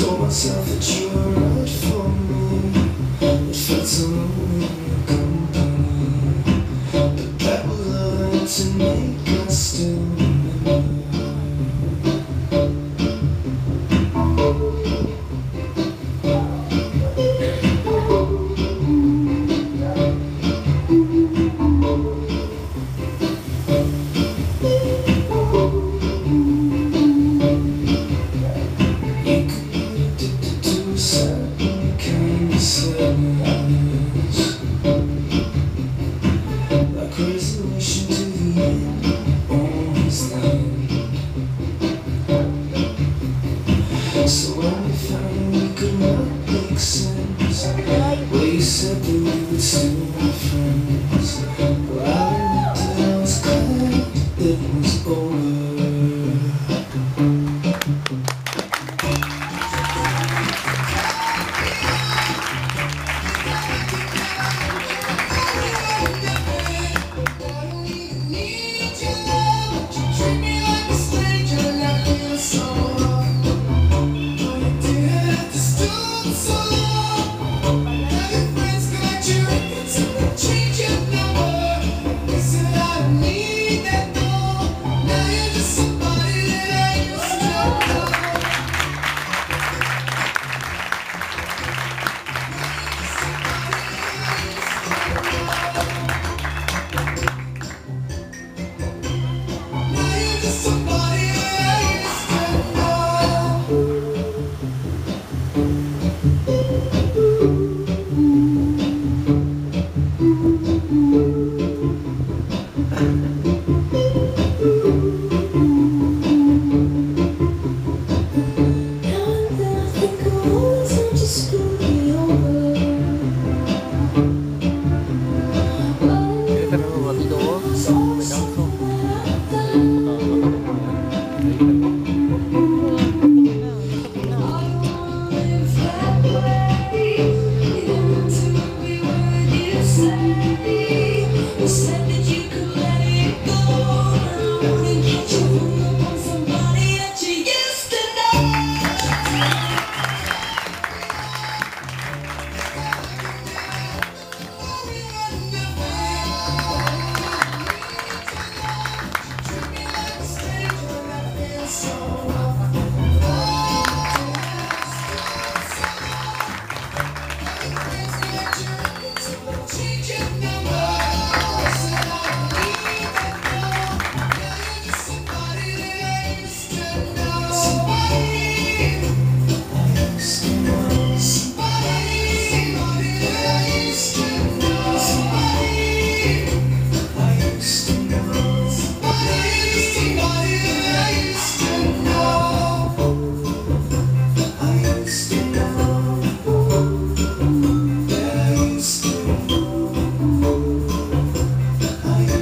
Told myself that you were right for me. It felt so lonely in your company. But that will learn to make us still somewhere. songs.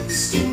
Stupid.